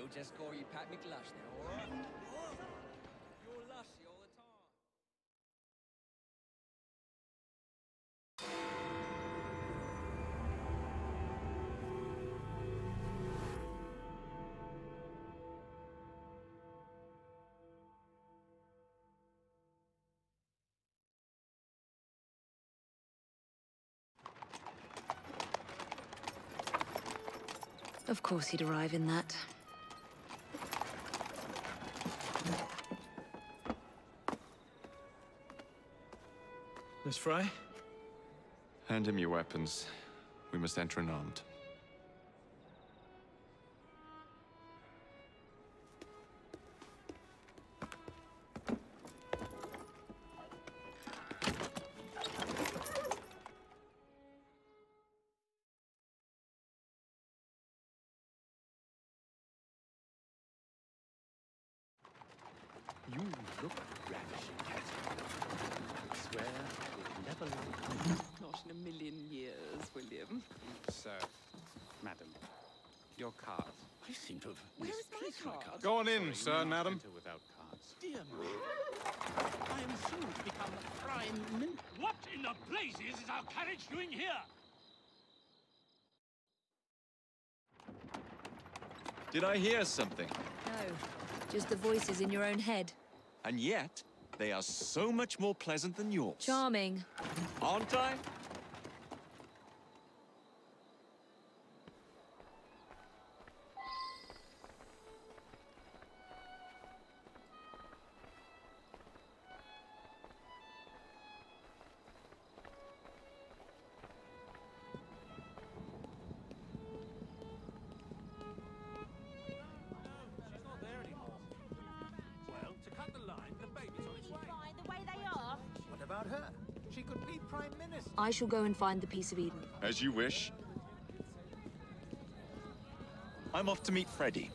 We'll just call you Pat McLush now, alright? You're lushy all the time. Of course he'd arrive in that. Miss Fry? Hand him your weapons. We must enter unarmed. You look I would never love you. Not in a million years, William. Sir, madam, your card. I seem to have Where is my misplaced my card? Go on in, we sir, madam. without cards. Dear me, I am soon to become the prime min. What in the blazes is our carriage doing here? Did I hear something? No, just the voices in your own head. And yet, they are so much more pleasant than yours. Charming. Aren't I? I shall go and find the piece of Eden. As you wish. I'm off to meet Freddy.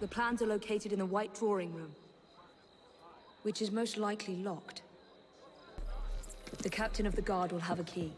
The plans are located in the White Drawing Room, which is most likely locked. The captain of the guard will have a key.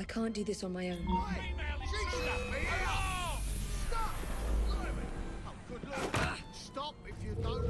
I can't do this on my own. Stop. If you don't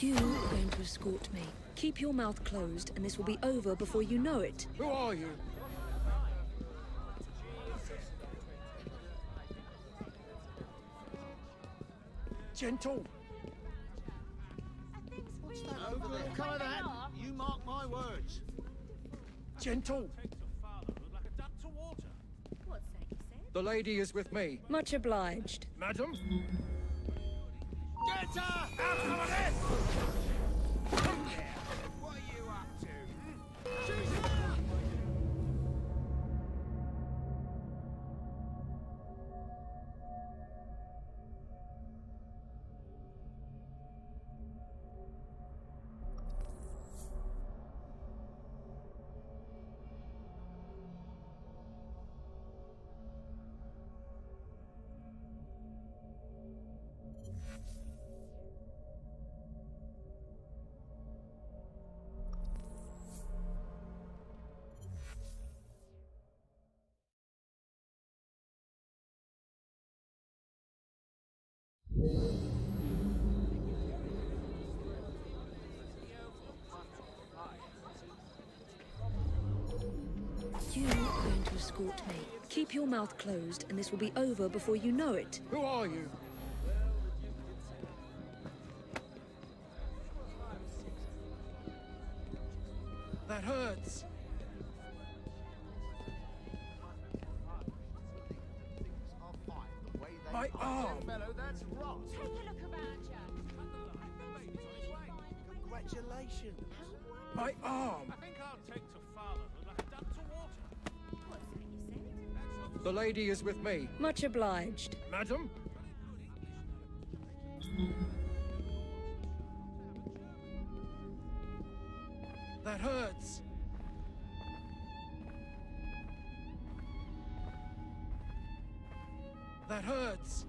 You are going to escort me. Keep your mouth closed, and this will be over before you know it. Who are you? Gentle. What's That over there. Come of that. You mark my words. Gentle. Take to fatherhood like a duck to water. What's that you said? The lady is with me. Much obliged. Madam? Get her! Out of this! You are going to escort me. Keep your mouth closed, and this will be over before you know it. Who are you? Said? The lady is with me. Much obliged. Madam? That hurts. That hurts.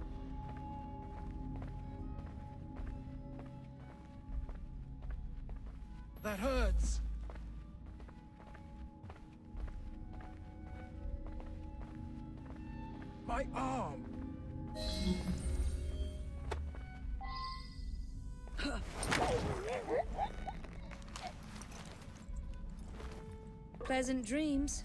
That hurts. Pleasant dreams.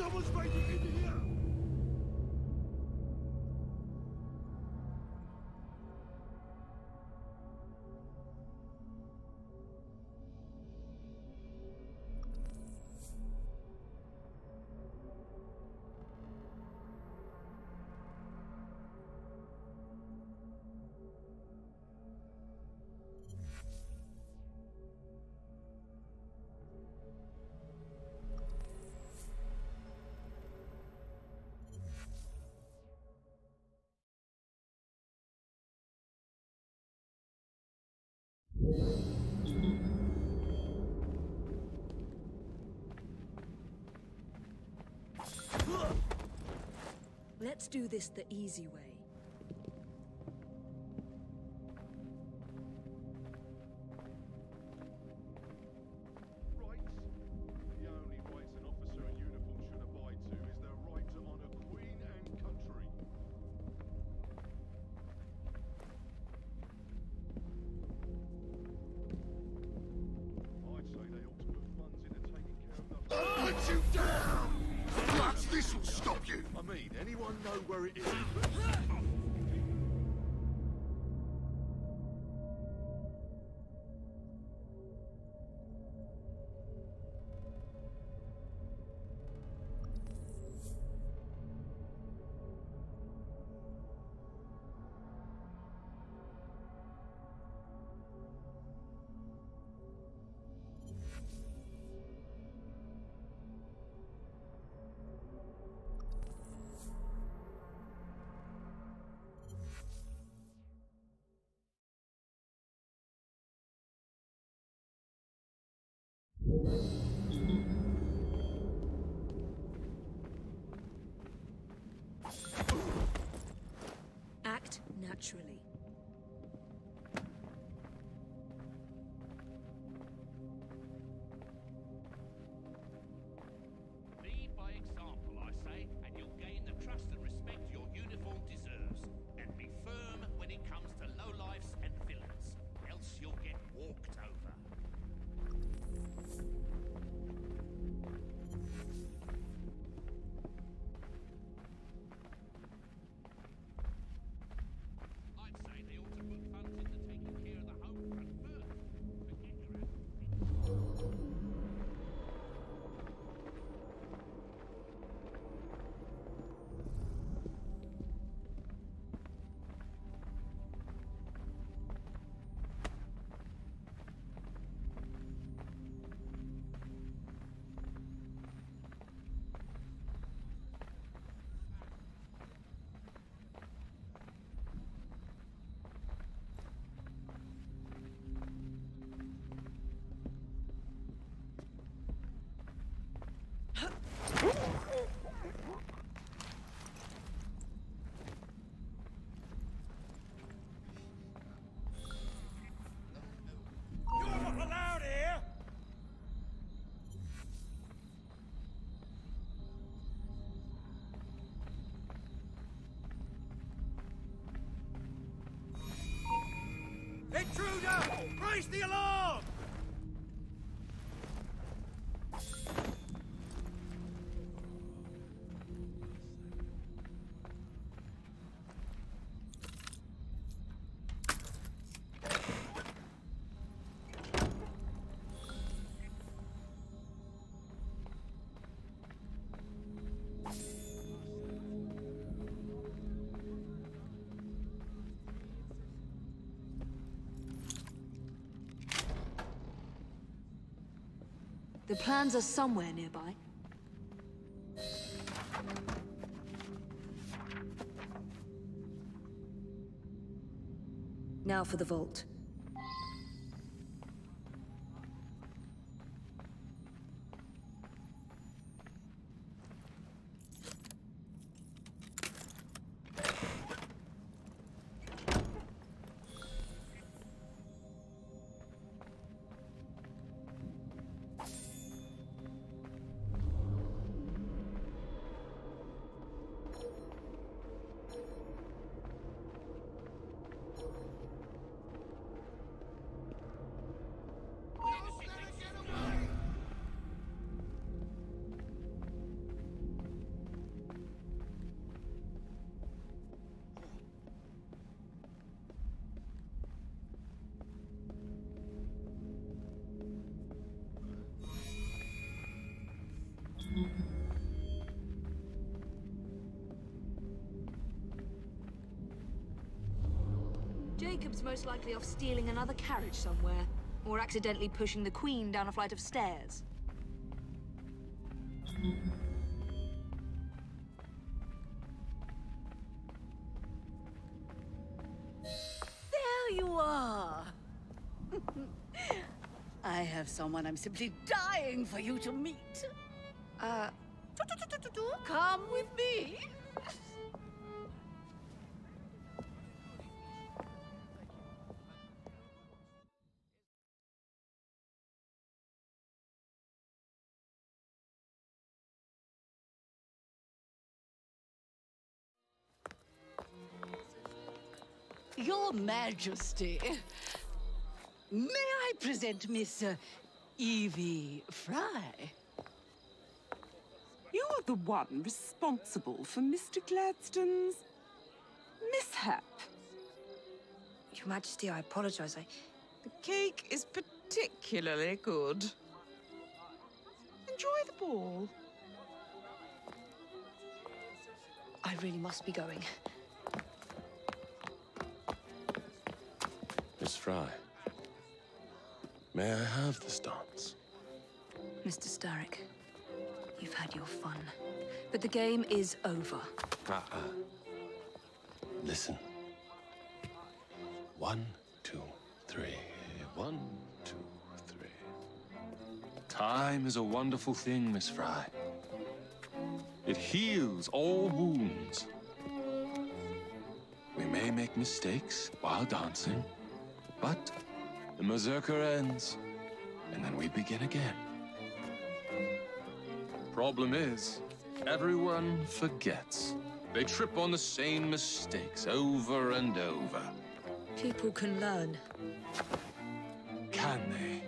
Someone's made it in here! Let's do this the easy way. Naturally. Intruder! Raise the alarm! The plans are somewhere nearby. Now for the vault. Most likely off stealing another carriage somewhere. Or accidentally pushing the Queen down a flight of stairs. There you are. I have someone I'm simply dying for you to meet. Uh, come with me. Majesty, may I present Miss uh, Evie Fry? You're the one responsible for Mr. Gladstone's mishap. Your Majesty, I apologize. I. The cake is particularly good. Enjoy the ball. I really must be going. Miss Fry, may I have this dance? Mr. Starrick, you've had your fun. But the game is over. Uh-uh. Listen. One, two, three. One, two, three. Time is a wonderful thing, Miss Fry. It heals all wounds. We may make mistakes while dancing, but the Berserker ends, and then we begin again. Problem is, everyone forgets. They trip on the same mistakes over and over. People can learn. Can they?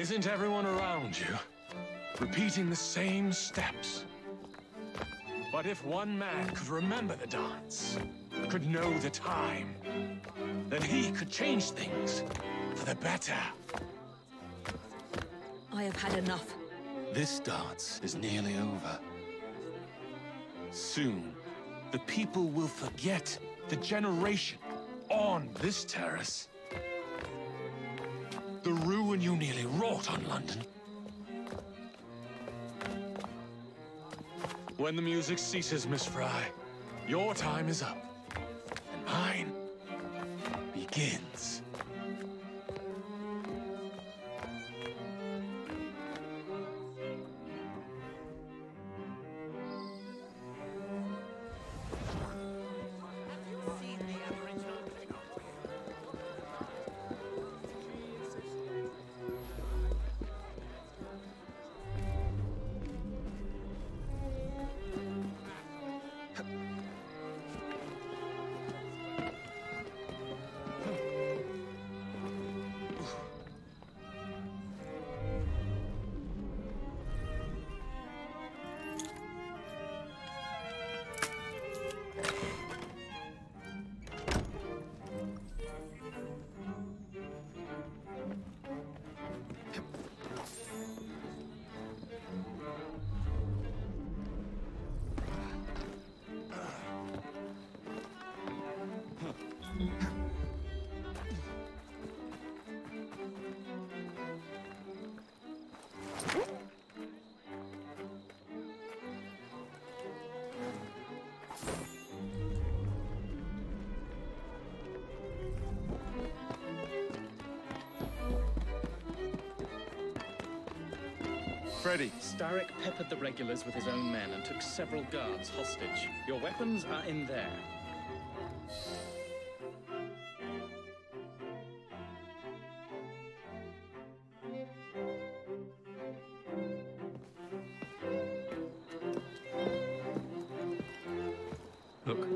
Isn't everyone around you repeating the same steps? But if one man could remember the dance, could know the time, then he could change things for the better. I have had enough. This dance is nearly over. Soon, the people will forget the generation on this terrace. The ruin you nearly wrought on London. When the music ceases, Miss Fry, your time is up. Begins. Freddy. Starrick peppered the regulars with his own men and took several guards hostage. Your weapons are in there. Look.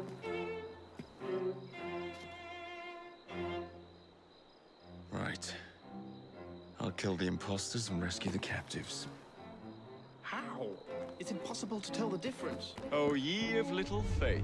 Right. I'll kill the imposters and rescue the captives. It's impossible to tell the difference. Oh, ye of little faith.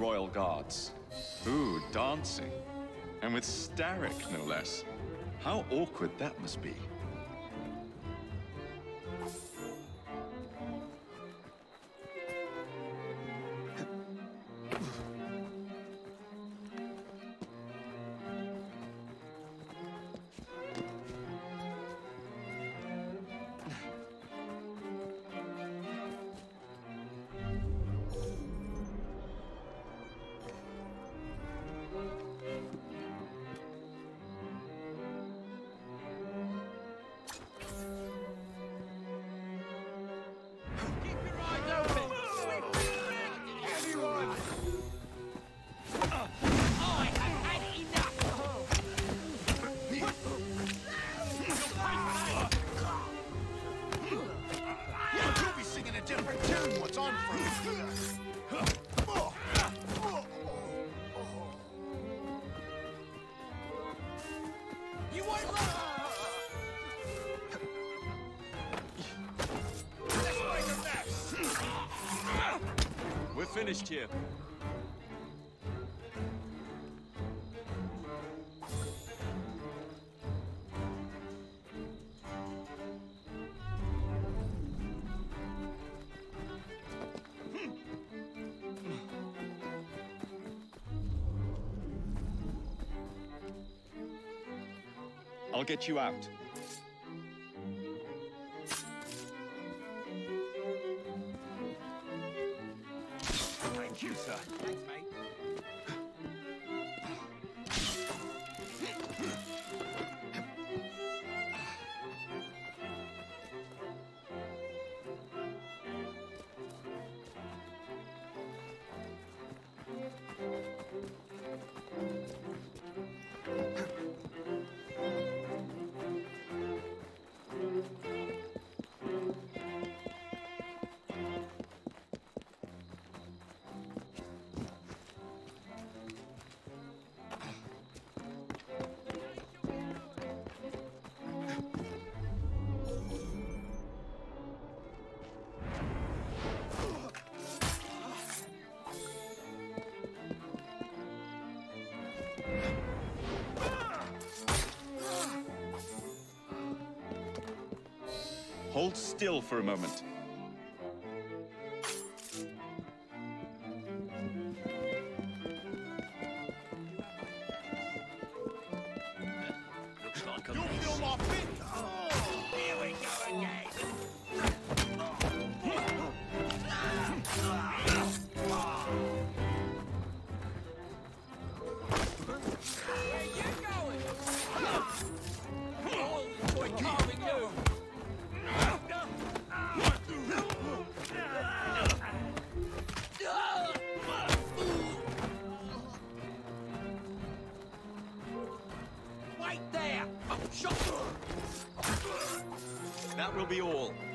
Royal guards. Ooh, dancing. And with Starrick, no less. How awkward that must be. Finished here. Hmm. I'll get you out. For a moment. Looks like a You mess. Will be all.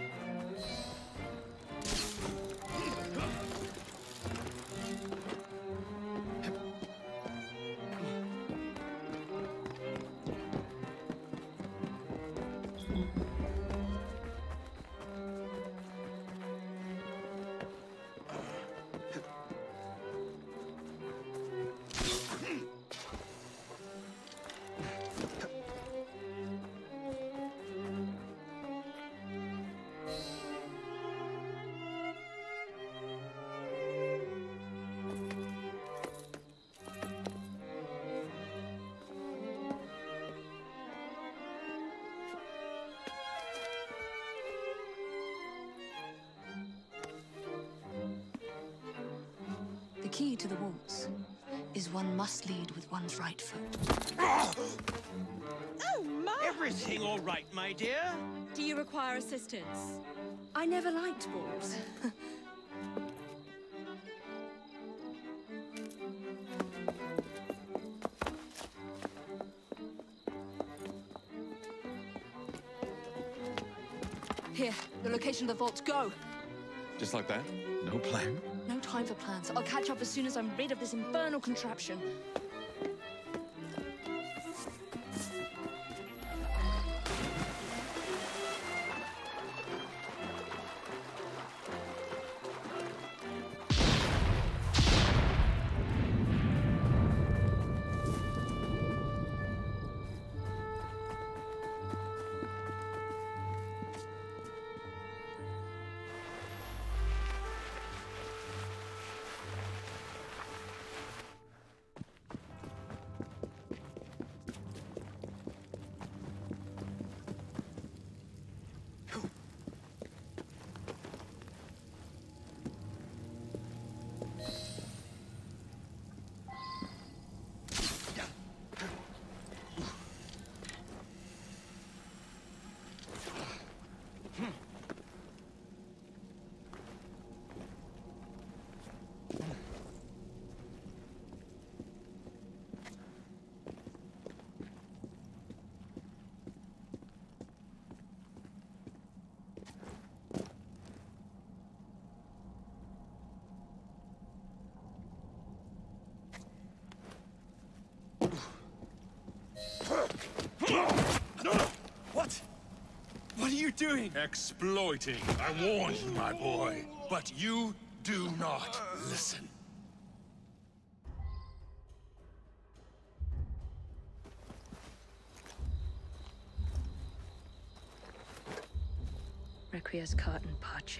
Key to the waltz is one must lead with one's right foot. Oh, my! Everything all right, my dear? Do you require assistance? I never liked balls. Here, the location of the vault. Go! Just like that? No plan? Time for plans. I'll catch up as soon as I'm rid of this infernal contraption. What? What are you doing? Exploiting. I warned you, my boy. But you do not listen. Requiescat in pace.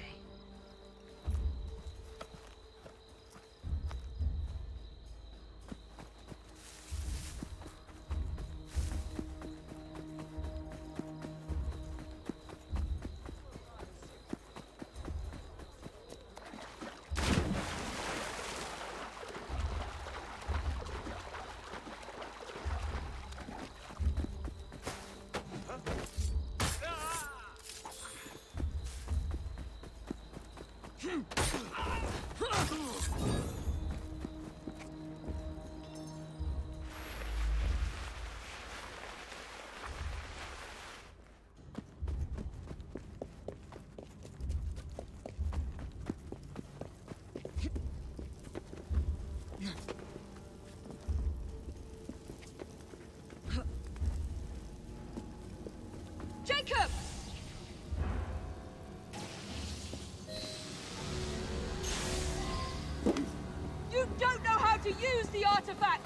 The artifact!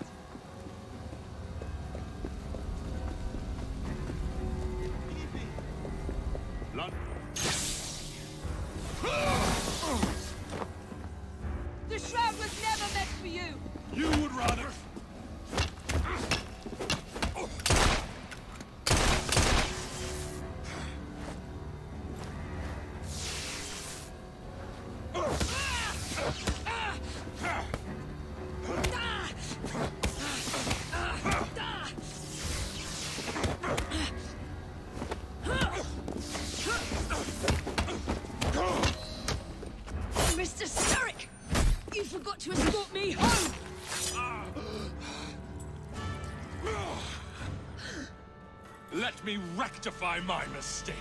Let me rectify my mistake.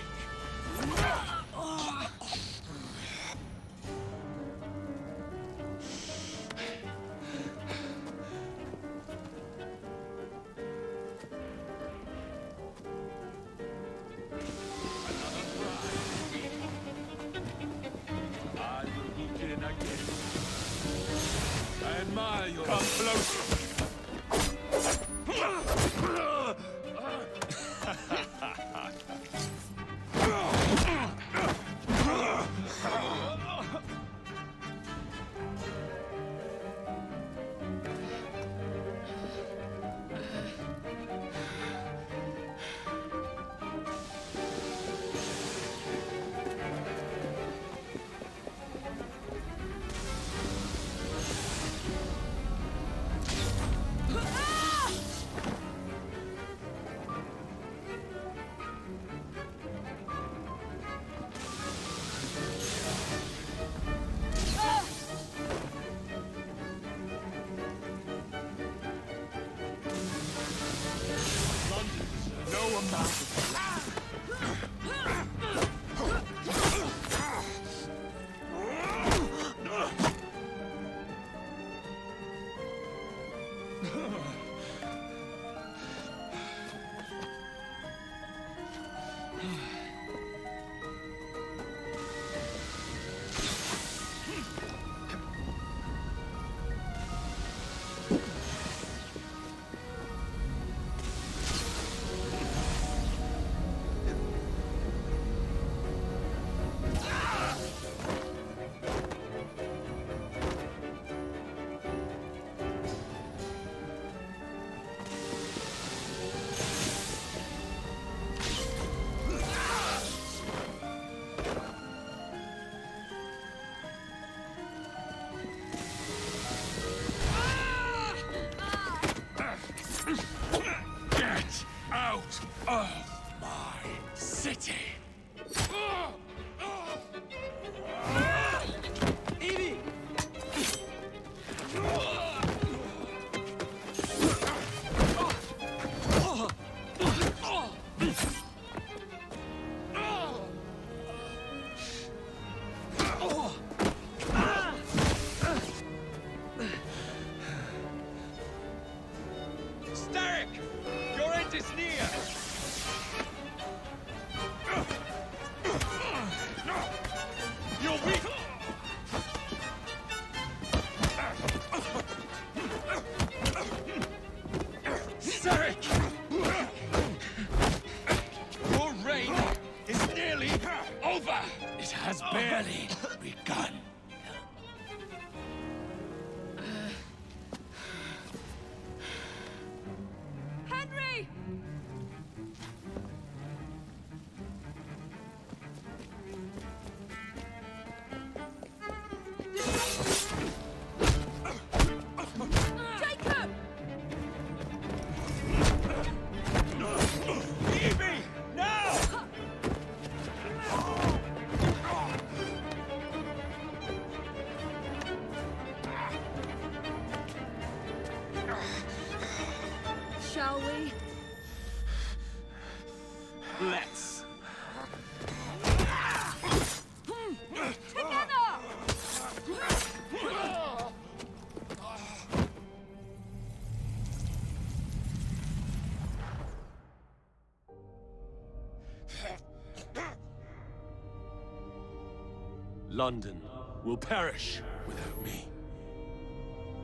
London will perish without me.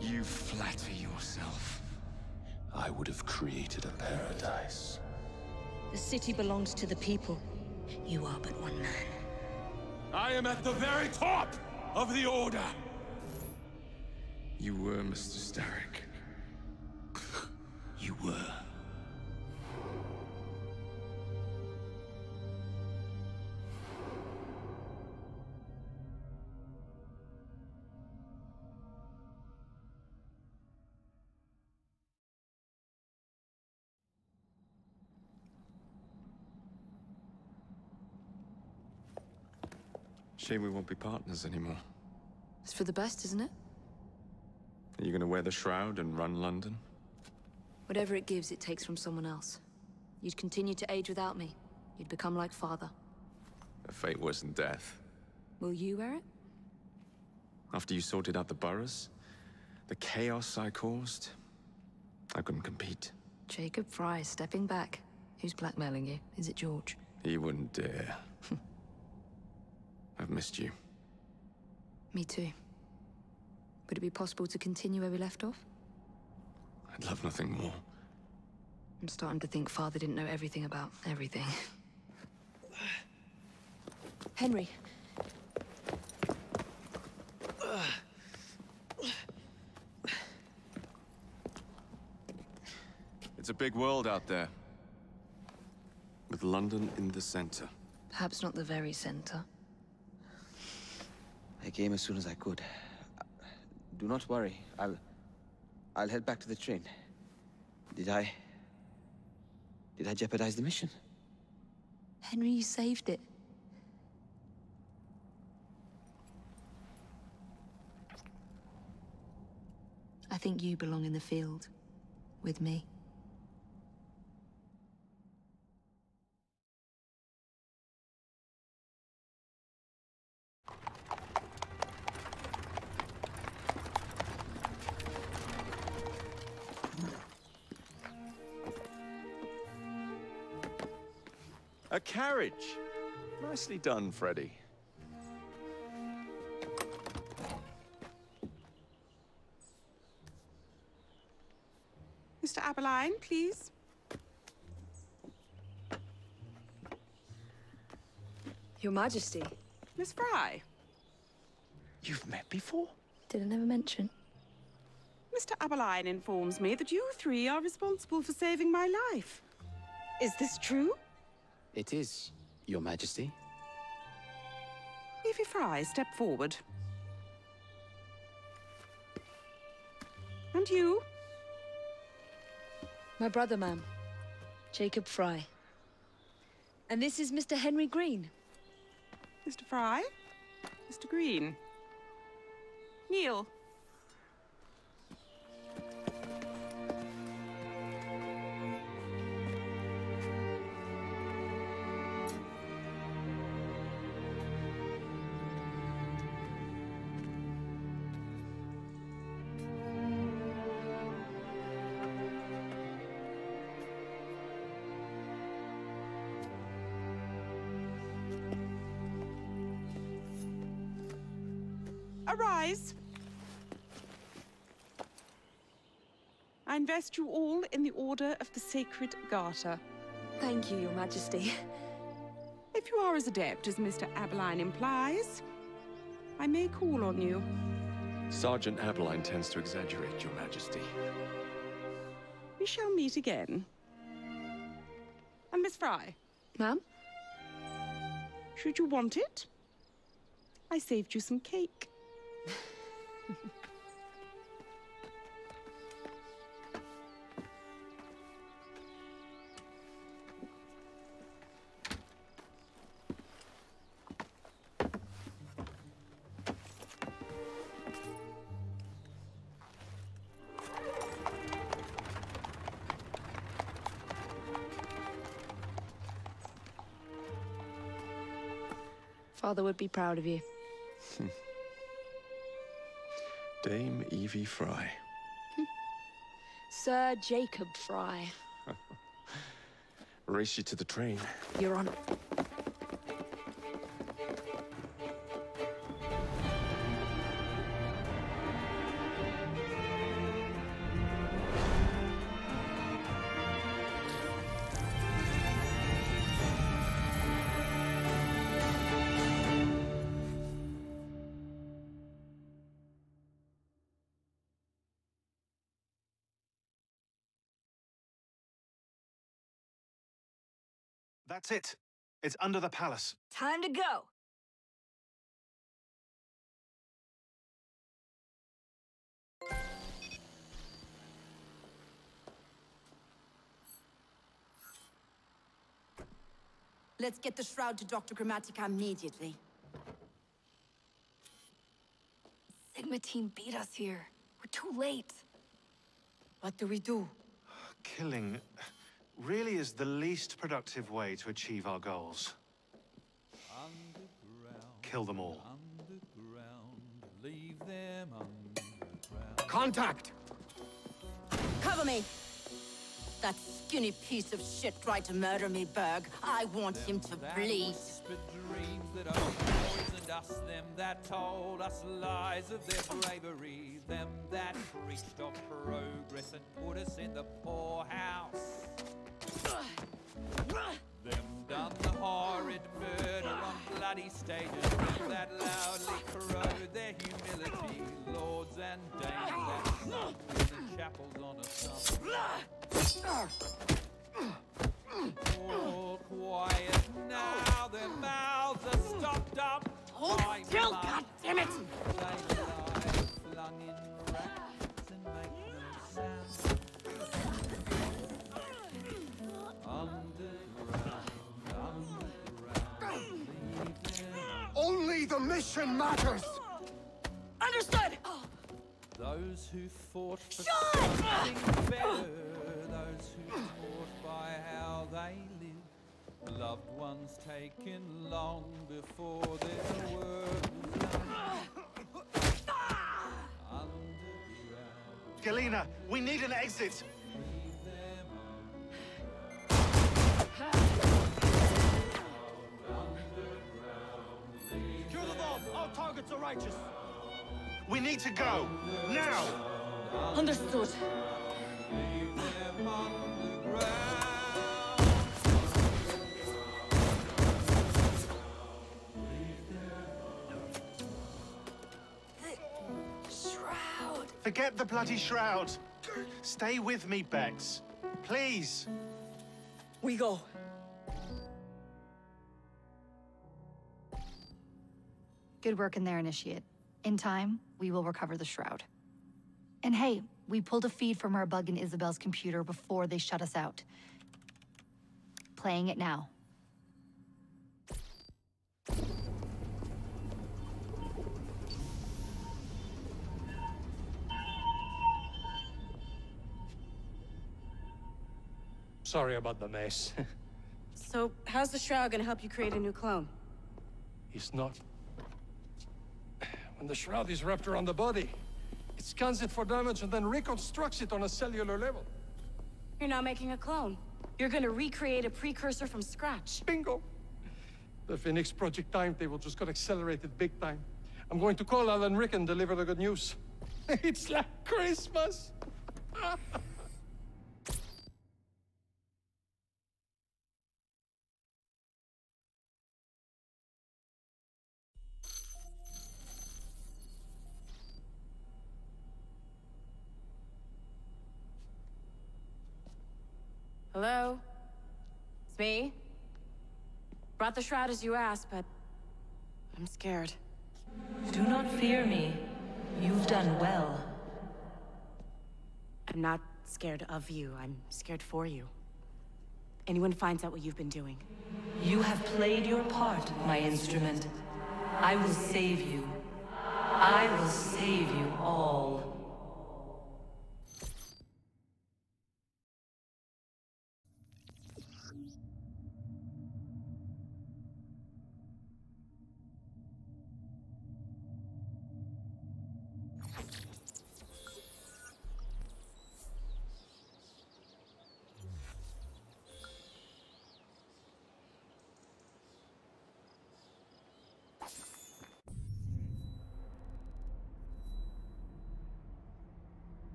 You flatter yourself. I would have created a paradise. The city belongs to the people. You are but one man. I am at the very top of the Order! You were Mr. Starrick. You were. Shame we won't be partners anymore. It's for the best, isn't it? Are you gonna wear the shroud and run London? Whatever it gives, it takes from someone else. You'd continue to age without me. You'd become like father. A fate worse than death. Will you wear it? After you sorted out the boroughs, the chaos I caused, I couldn't compete. Jacob Fry stepping back. Who's blackmailing you? Is it George? He wouldn't dare. I've missed you. Me too. Would it be possible to continue where we left off? I'd love nothing more. I'm starting to think father didn't know everything about everything. Henry. It's a big world out there. With London in the center. Perhaps not the very center. I came as soon as I could. Do not worry. I'll... I'll head back to the train. Did I... Did I jeopardize the mission? Henry, you saved it. I think you belong in the field. With me. Carriage! Nicely done, Freddy. Mr. Abberline, please. Your Majesty. Miss Fry. You've met before? Did I never mention? Mr. Abberline informs me that you three are responsible for saving my life. Is this true? It is, Your Majesty. Evie Fry, step forward. And you? My brother, ma'am. Jacob Fry. And this is Mr. Henry Green. Mr. Fry? Mr. Green? Kneel. Invest you all in the Order of the Sacred Garter. Thank you, Your Majesty. If you are as adept as Mr. Abberline implies, I may call on you. Sergeant Abberline tends to exaggerate, Your Majesty. We shall meet again. And Miss Fry? Ma'am? Should you want it, I saved you some cake. Father would be proud of you. Dame Evie Fry. Sir Jacob Fry. Race you to the train. Your Honor. That's it. It's under the palace. Time to go. Let's get the shroud to Dr. Gramática immediately. Sigma team beat us here. We're too late. What do we do? Killing really is the least productive way to achieve our goals. Kill them all. Leave them. Contact! Cover me! That skinny piece of shit tried to murder me, Berg. I want him to bleed. dreams that poisoned us, them that told us lies of their bravery, them that preached of progress and put us in the poorhouse. Them done the horrid murder on bloody stages, that loudly corrode their humility, lords and dames that in the chapels on a summer. All quiet now, their mouths are stopped up. Hold still, goddammit! The mission matters! Understood! Those who fought for Shut something better, those who taught by how they live, loved ones taken long before their work was done. Galina, we need an exit. Targets are righteous. We need to go. Now! Understood. Shroud. Forget the bloody shroud. Stay with me, Bex. Please. We go. Good work in there, Initiate. In time, we will recover the Shroud. And hey, we pulled a feed from our bug in Isabelle's computer before they shut us out. Playing it now. Sorry about the mess. So, how's the Shroud gonna help you create a new clone? It's not. When the shroud is wrapped around the body, it scans it for damage and then reconstructs it on a cellular level. You're not making a clone. You're gonna recreate a precursor from scratch. Bingo! The Phoenix Project timetable just got accelerated big time. I'm going to call Alan Rikkin and deliver the good news. it's like Christmas! Hello? It's me? Brought the shroud as you asked, but... I'm scared. Do not fear me. You've done well. I'm not scared of you. I'm scared for you. Anyone finds out what you've been doing. You have played your part, my instrument. I will save you. I will save you all.